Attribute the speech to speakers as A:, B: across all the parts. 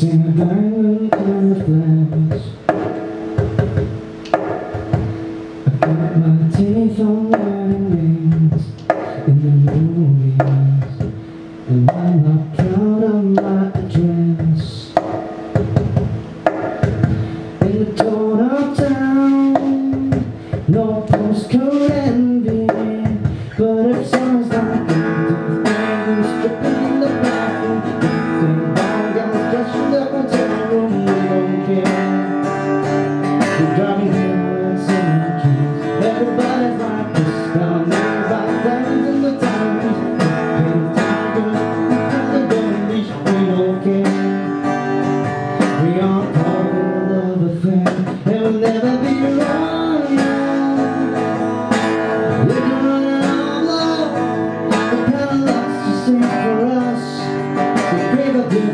A: diamond in the flash I cut my teeth on wearing rings in the movies And I'm not proud of my address In the torn up town No postcode envy But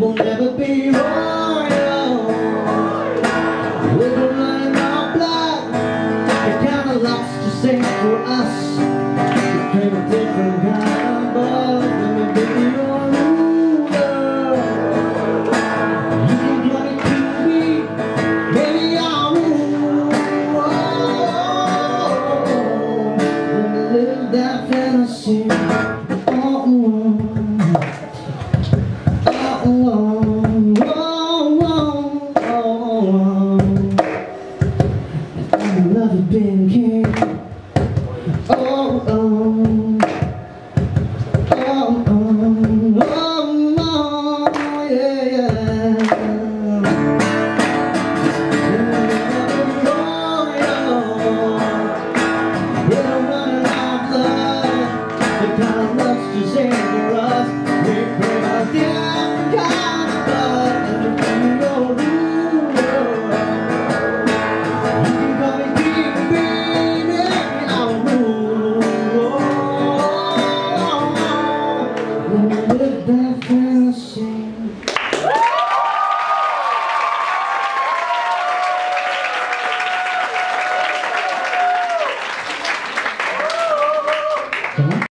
A: We'll never be royal We're gonna run our blood The kind of loves to sing for us. We crave a different how much deserve your us. We pray about